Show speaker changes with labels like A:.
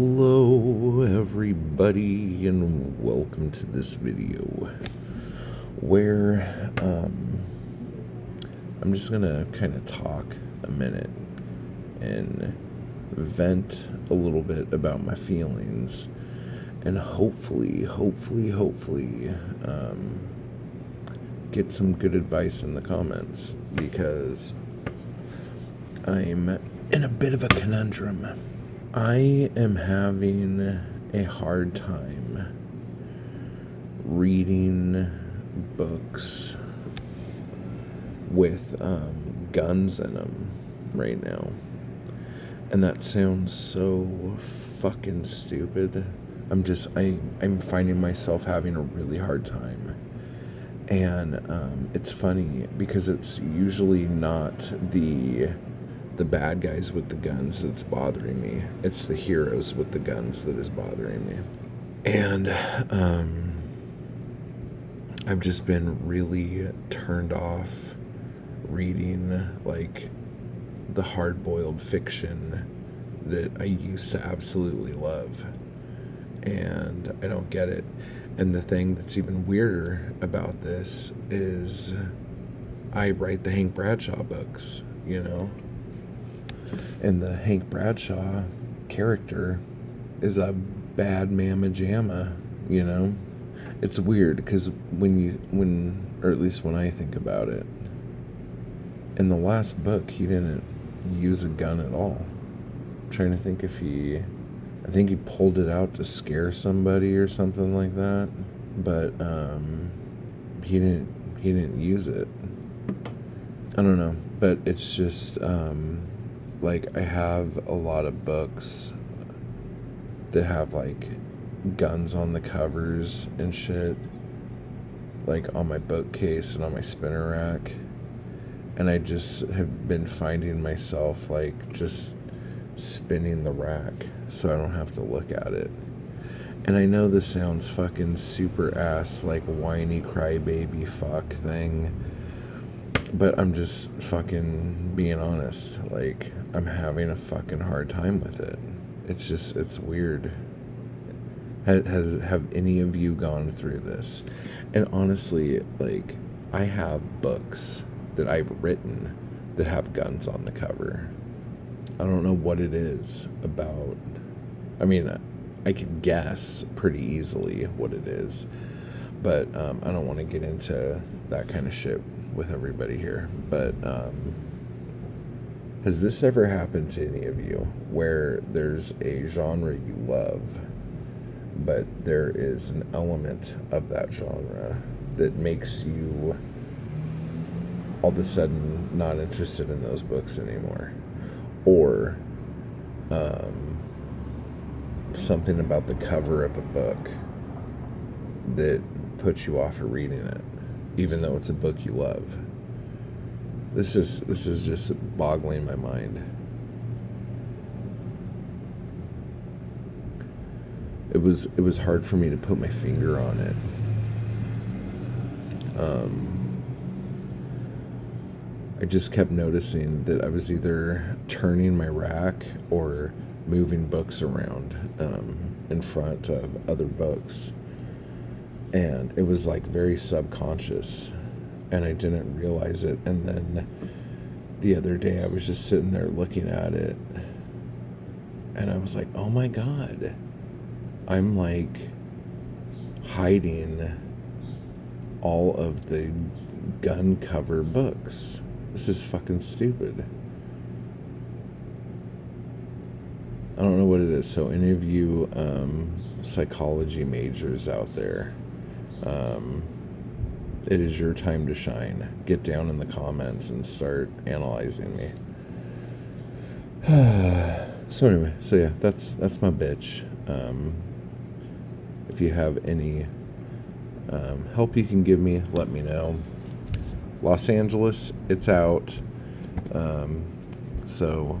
A: Hello everybody and welcome to this video where um, I'm just gonna kind of talk a minute and vent a little bit about my feelings and hopefully hopefully hopefully um, get some good advice in the comments because I'm in a bit of a conundrum. I am having a hard time reading books with um, guns in them right now. And that sounds so fucking stupid. I'm just, I, I'm finding myself having a really hard time. And um, it's funny because it's usually not the the bad guys with the guns that's bothering me. It's the heroes with the guns that is bothering me. And um, I've just been really turned off reading like the hard boiled fiction that I used to absolutely love. And I don't get it. And the thing that's even weirder about this is I write the Hank Bradshaw books, you know? And the Hank Bradshaw character is a bad mamma jamma, you know? It's weird because when you, when, or at least when I think about it, in the last book, he didn't use a gun at all. I'm trying to think if he, I think he pulled it out to scare somebody or something like that, but um, he didn't, he didn't use it. I don't know, but it's just, um, like I have a lot of books that have like guns on the covers and shit like on my bookcase and on my spinner rack and I just have been finding myself like just spinning the rack so I don't have to look at it. And I know this sounds fucking super ass like whiny crybaby fuck thing but I'm just fucking being honest. Like, I'm having a fucking hard time with it. It's just, it's weird. Has, has have any of you gone through this? And honestly, like, I have books that I've written that have guns on the cover. I don't know what it is about. I mean, I could guess pretty easily what it is, but um, I don't want to get into that kind of shit with everybody here, but um, has this ever happened to any of you where there's a genre you love, but there is an element of that genre that makes you all of a sudden not interested in those books anymore? Or um, something about the cover of a book that puts you off of reading it? even though it's a book you love. This is this is just boggling my mind. It was it was hard for me to put my finger on it. Um, I just kept noticing that I was either turning my rack or moving books around um, in front of other books and it was like very subconscious and I didn't realize it and then the other day I was just sitting there looking at it and I was like, "Oh my god. I'm like hiding all of the gun cover books. This is fucking stupid." I don't know what it is. So, any of you um, psychology majors out there, um, it is your time to shine. Get down in the comments and start analyzing me. so anyway, so yeah, that's that's my bitch. Um, if you have any um, help you can give me, let me know. Los Angeles, it's out. Um, so